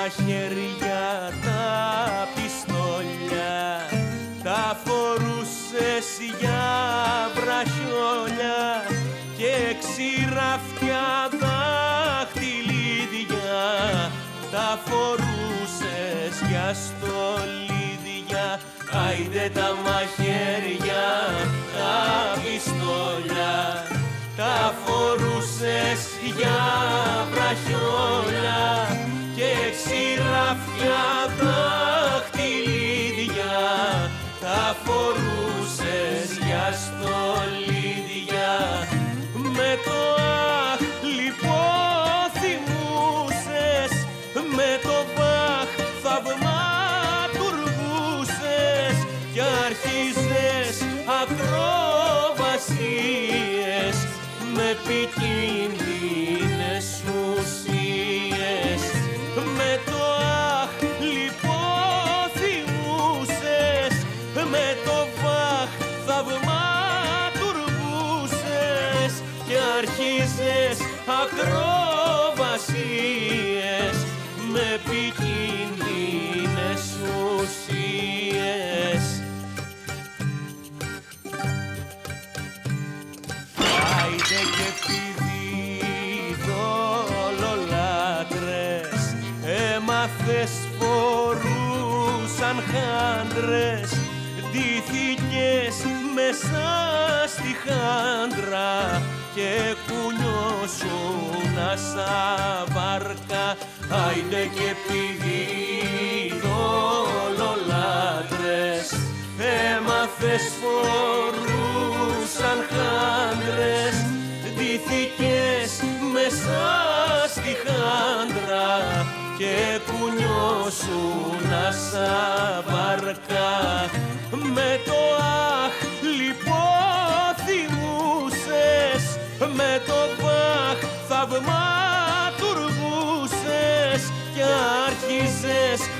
μαχαίρια τα πιστόλια τα φορούσες για βραχιόλια και ξηραφιά δάχτυλίδια τα φορούσες για στολίδια. Άιντε τα μαχαίρια, τα πιστόλια τα φορούσες για βραχιόλια τα ακροβασίες με επικίνδυνες ουσίες. Άιντε και επειδή δολολάτρες έμαθες φορούσαν χάντρες ντύθηκες μέσα στη χάντρα και κουνιώσουν σαν βάρκα Άιντε και επειδή δολολάτρες έμαθες φορούσαν χάντρες. Ντύθηκες μέσα στη χάντρα και κουνιώσουν σαν βάρκα με το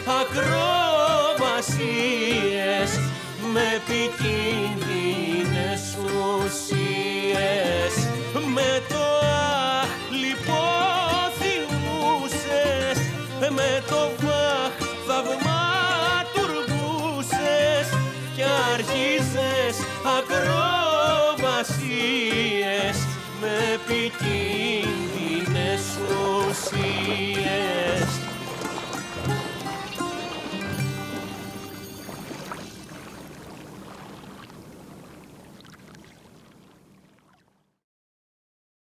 ακροβασίες με επικίνδυνες ουσίες. Με το αχ λιποθυμούσες με το βαχ θαυμάτουργούσες κι άρχιζες ακροβασίες με επικίνδυνες